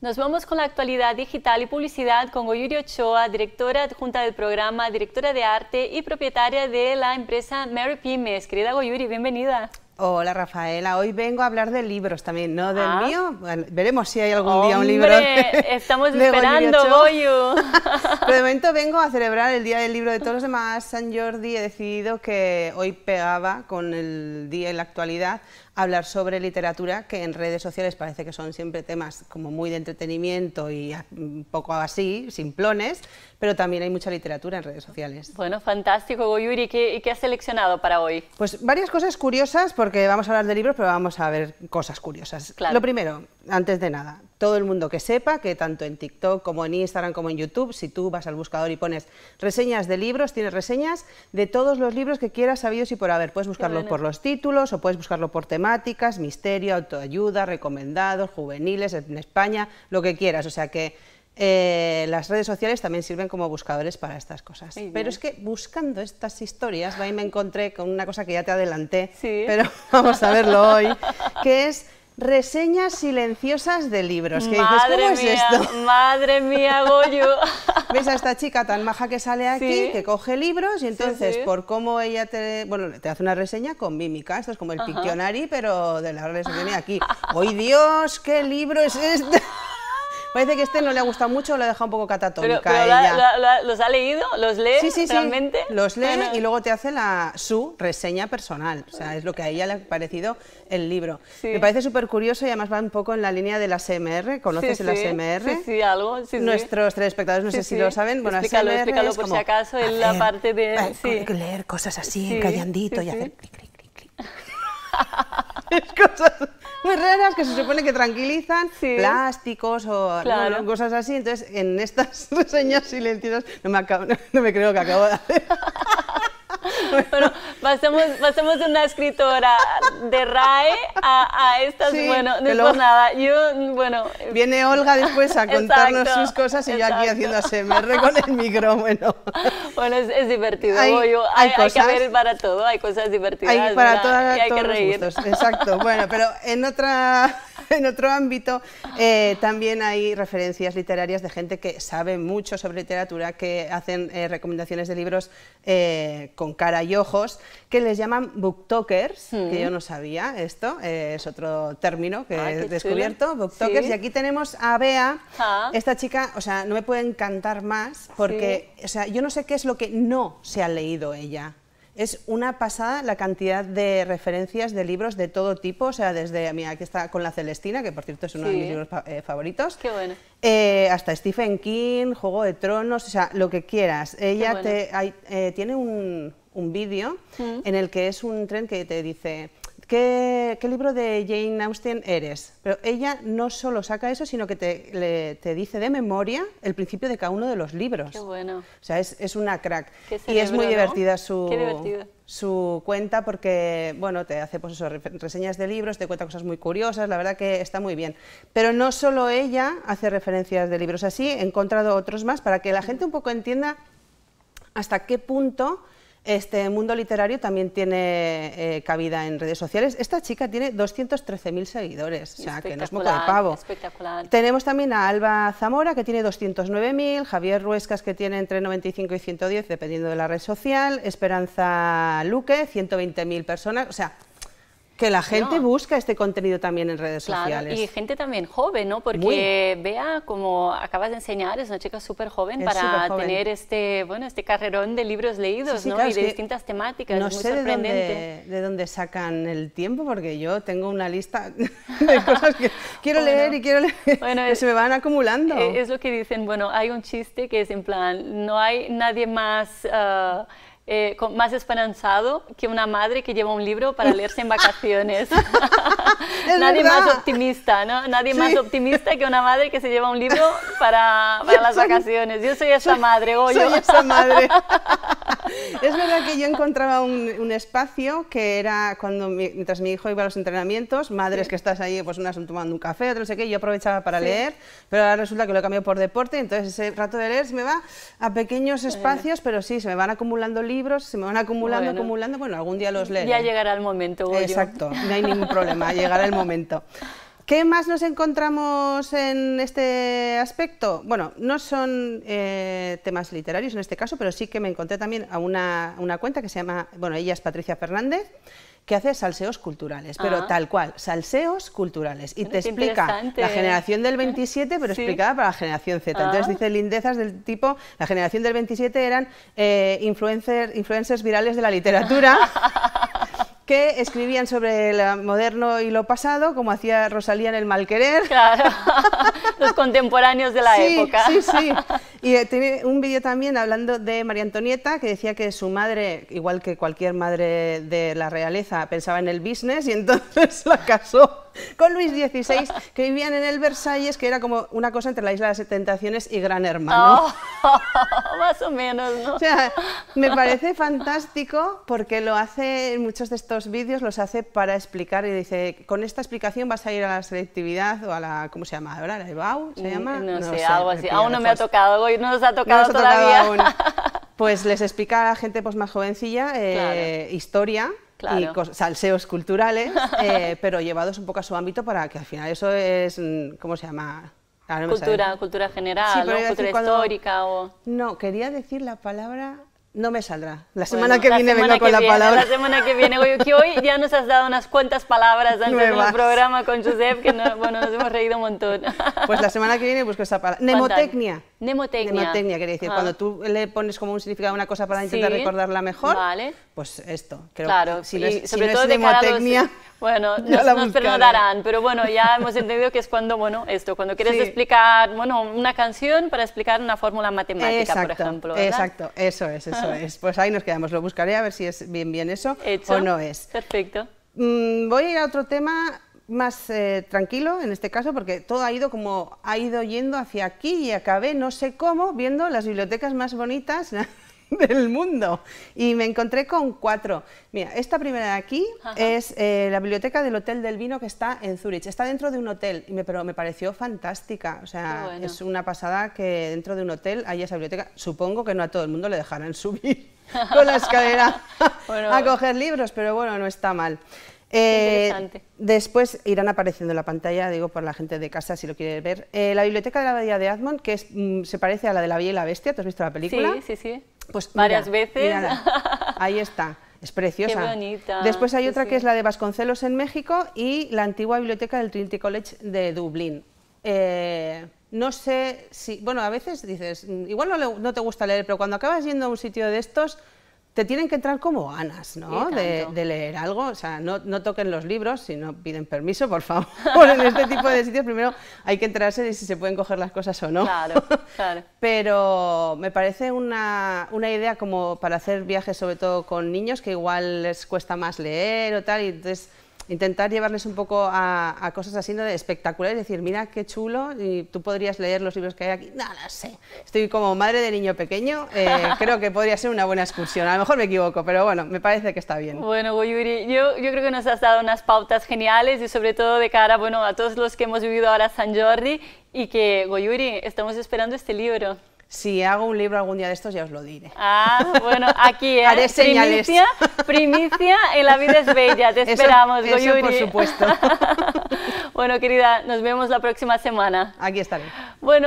Nos vamos con la actualidad digital y publicidad con Goyuri Ochoa, directora adjunta del programa, directora de arte y propietaria de la empresa Mary Pymes. Querida Goyuri, bienvenida. Hola Rafaela, hoy vengo a hablar de libros también, no del ah. mío. veremos si hay algún día un libro. Estamos esperando, Goyu. Pero de momento vengo a celebrar el Día del Libro de todos los demás. San Jordi he decidido que hoy pegaba con el día y la actualidad hablar sobre literatura, que en redes sociales parece que son siempre temas como muy de entretenimiento y un poco así, simplones, pero también hay mucha literatura en redes sociales. Bueno, fantástico, Goyuri. ¿Y qué, qué has seleccionado para hoy? Pues varias cosas curiosas, porque vamos a hablar de libros, pero vamos a ver cosas curiosas. Lo primero, antes de nada, todo el mundo que sepa que tanto en TikTok como en Instagram como en YouTube, si tú vas al buscador y pones reseñas de libros, tienes reseñas de todos los libros que quieras sabidos y por haber. Puedes buscarlo por los títulos o puedes buscarlo por temáticas, misterio, autoayuda, recomendados, juveniles, en España, lo que quieras. O sea que eh, las redes sociales también sirven como buscadores para estas cosas. Pero es que buscando estas historias, ahí me encontré con una cosa que ya te adelanté, pero vamos a verlo hoy, que es reseñas silenciosas de libros. ¿Qué madre dices, ¿cómo mía, es esto? Madre mía, Goyo. ¿Ves a esta chica tan maja que sale aquí, que coge libros y entonces por cómo ella te, bueno, te hace una reseña con mímica, esto es como el Pictionary, pero de la reseña aquí. ¡Hoy Dios, qué libro es este! Parece que este no le ha gustado mucho, lo ha dejado un poco catatónica pero, ella. ¿Los ha leído? ¿Los lee sí, sí, realmente? Sí, los lee y luego te hace la, su reseña personal. O sea, es lo que a ella le ha parecido el libro. Me parece súper curioso y además va un poco en la línea de la SMR. ¿Conoces el ASMR? Sí, sí, algo. Nuestros telespectadores no sé si lo saben. Bueno, explícalo, explícalo por si acaso en la parte de... Leer cosas así, callandito y hacer clic, clic, clic, clic. es cosas muy raras que se supone que tranquilizan, plásticos o cosas así. Entonces, en estas reseñas silenciosas no me, no me creo que acabo de hacer. bueno, pasemos, pasemos de una escritora de RAE a, a estas, bueno, no es por nada, yo, bueno... Viene Olga después a contarnos sus cosas y yo aquí haciendo ASMR con el micro, bueno. Bueno, es, divertido, hay, hay, hay, que ver para todo, hay cosas divertidas, hay para todas, y hay que reír. exacto, bueno, pero en otra en otro ámbito, eh, también hay referencias literarias de gente que sabe mucho sobre literatura, que hacen eh, recomendaciones de libros eh, con cara y ojos, que les llaman booktokers, que yo no sabía esto, es otro término que ah, he descubierto, booktokers, y aquí tenemos a Bea, ah. esta chica, o sea, no me puede encantar más, porque, o sea, yo no sé qué es lo que no se ha leído ella. Es una pasada la cantidad de referencias de libros de todo tipo, o sea, desde, mira, aquí está con la Celestina, que por cierto es uno de mis libros eh, favoritos. Qué bueno. Eh, hasta Stephen King, Juego de Tronos, o sea, lo que quieras. Ella te, eh, tiene un, un vídeo mm. en el que es un tren que te dice ¿Qué, libro de Jane Austen eres? Pero ella no solo saca eso, sino que te, te, dice de memoria el principio de cada uno de los libros. Qué bueno. O sea, es, es una crack. y es muy divertida su, su cuenta porque, bueno, te hace pues eso, reseñas de libros, te cuenta cosas muy curiosas, la verdad que está muy bien. Pero no solo ella hace referencias de libros así, he encontrado otros más para que la gente un poco entienda hasta qué punto este mundo literario también tiene eh, cabida en redes sociales. Esta chica tiene 213.000 seguidores, o sea, que no es moco de pavo. Espectacular. Tenemos también a Alba Zamora, que tiene 209.000, Javier Ruescas, que tiene entre 95 y 110, dependiendo de la red social, Esperanza Luque, 120.000 personas, o sea, que la gente busca este contenido también en redes sociales. Y gente también joven, ¿no? Porque vea, como acabas de enseñar, es una chica súper joven para tener este, bueno, este carrerón de libros leídos, ¿no? y de distintas temáticas. No sé de dónde, de dónde, sacan el tiempo, porque yo tengo una lista de cosas que quiero leer y quiero leer, bueno, que se me van acumulando. Eh, es lo que dicen, bueno, hay un chiste que es en plan, no hay nadie más... Ah, eh, más esperanzado que una madre que lleva un libro para leerse en vacaciones. Nadie más optimista, ¿no? Nadie más optimista que una madre que se lleva un libro para, para las vacaciones. Yo soy esa madre, Soy esa madre. es verdad que yo encontraba un, espacio que era cuando mientras mi hijo iba a los entrenamientos, madres que estás ahí, pues unas tomando un café, otras no sé qué, yo aprovechaba para leer, pero ahora resulta que lo he cambiado por deporte, entonces ese rato de leer se me va a pequeños espacios, pero sí, se me van acumulando libros se me van acumulando, acumulando, bueno, algún día los leeré. Ya llegará el momento, Goyo. Exacto, no hay ningún problema, llegará el momento. ¿Qué más nos encontramos en este aspecto? Bueno, no son eh, temas literarios en este caso, pero sí que me encontré también a una, una cuenta que se llama, bueno, ella es Patricia Fernández, que hace salseos culturales, pero ah. tal cual, salseos culturales. Y te explica la generación del 27, pero explicada para la generación Z. Entonces ah. dice lindezas del tipo, la generación del 27 eran eh, influencers virales de la literatura. que escribían sobre lo moderno y lo pasado, como hacía Rosalía en El Malquerer. Claro, los contemporáneos de la época. Sí, sí. Y eh, tiene un vídeo también hablando de María Antonieta, que decía que su madre, igual que cualquier madre de la realeza, pensaba en el business y entonces la casó con Luis XVI, que vivían en el Versalles, que era como una cosa entre la Isla de las Tentaciones y Gran Hermano. Oh, más o menos, ¿no? O sea, me parece fantástico porque lo hace en muchos de estos vídeos, los hace para explicar y dice, con esta explicación vas a ir a la selectividad o a la, ¿cómo se llama ahora? ¿La EBAU se mm, llama? No, sé, algo así. Aún no me ha tocado, hoy no nos ha tocado todavía. Pues les explica a la gente pues, más jovencilla eh, historia, y salseos culturales, eh, pero llevados un poco a su ámbito para que al final eso es, mm, ¿cómo se llama? cultura, cultura general, cultura histórica o... No, quería decir la palabra no me saldrá. La semana que viene vengo con la palabra. La semana que viene, que hoy ya nos has dado unas cuantas palabras antes del programa con Josep, que bueno, nos hemos reído un montón. Pues la semana que viene busco esa palabra. Nemotecnia. Nemotecnia. Nemotecnia, quiere decir, cuando ah. tú le pones como un significado a una cosa para intentar recordarla mejor, vale. pues esto. claro, si, y sobre todo de nemotecnia... Bueno, nos, nos perdonarán, pero bueno, ya hemos entendido que es cuando, bueno, esto, cuando quieres explicar, bueno, una canción para explicar una fórmula matemática, por ejemplo. Exacto, eso es, eso es. Pues ahí nos quedamos, lo buscaré a ver si es bien bien eso o no es. Perfecto. Mm, voy a ir a otro tema más eh, tranquilo en este caso porque todo ha ido como ha ido yendo hacia aquí y acabé no sé cómo viendo las bibliotecas más bonitas del mundo. Y me encontré con cuatro. Mira, esta primera de aquí es eh, la biblioteca del Hotel del Vino que está en Zurich. Está dentro de un hotel, pero me pareció fantástica. O sea, es una pasada que dentro de un hotel haya esa biblioteca. Supongo que no a todo el mundo le dejarán subir con la escalera a coger libros, pero bueno, no está mal. Eh, después irán apareciendo en la pantalla, digo por la gente de casa si lo quiere ver. Eh, la biblioteca de la Abadía de Admont, que mm, se parece a la de la Bella y la Bestia, ¿tú has visto la película? Sí, sí, sí. Pues varias veces. ahí está. Es preciosa. Qué bonita. Después hay otra que es la de Vasconcelos en México y la antigua biblioteca del Trinity College de Dublín. Eh, no sé si, bueno, a veces dices, igual no, no, te gusta leer, pero cuando acabas yendo a un sitio de estos, te tienen que entrar como ganas, ¿no? De, leer algo, o sea, no, toquen los libros si no piden permiso, por favor. en este tipo de sitios primero hay que enterarse de si se pueden coger las cosas o no. Claro, claro. Pero me parece una, una, idea como para hacer viajes, sobre todo con niños, que igual les cuesta más leer o tal, y entonces intentar llevarles un poco a, cosas así ¿no? de espectaculares, decir, mira qué chulo, y tú podrías leer los libros que hay aquí. No lo sé. Estoy como madre de niño pequeño, eh, creo que podría ser una buena excursión. A lo mejor me equivoco, pero bueno, me parece que está bien. Bueno, Goyuri, yo, yo creo que nos has dado unas pautas geniales y sobre todo de cara bueno, a todos los que hemos vivido ahora San Jordi y que, Goyuri, estamos esperando este libro. Si hago un libro algún día de estos, ya os lo diré. Ah, bueno, aquí, ¿eh? Primicia, primicia en La vida es bella. Te esperamos, eso, por supuesto. bueno, querida, nos vemos la próxima semana. Aquí estaré. Bueno.